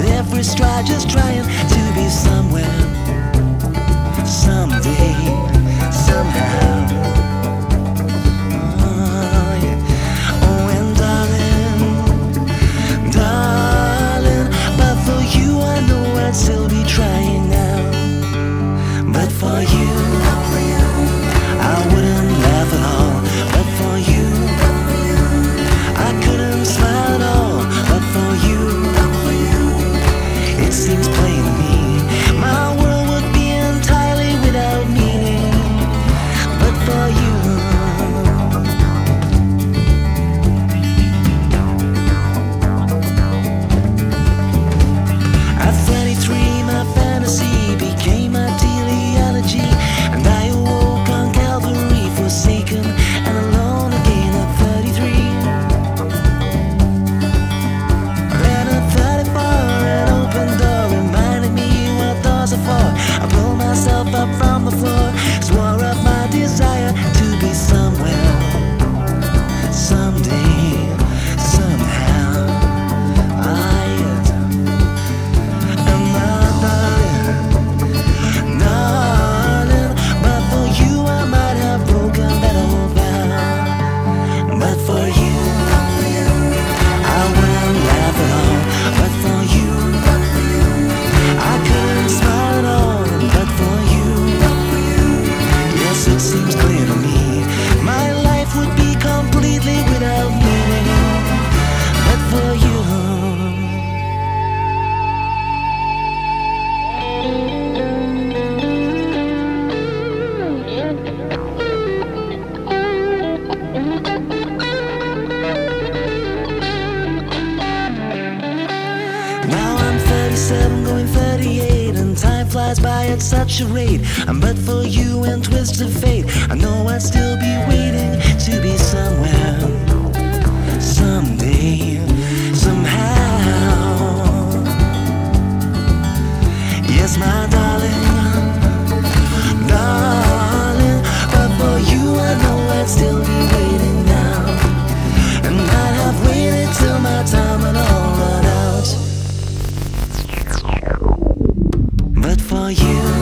With every stride just trying to be somewhere. Someday, somehow. Now I'm 37, going 38, and time flies by at such a rate. I'm but for you and twist of fate. I know I still. you.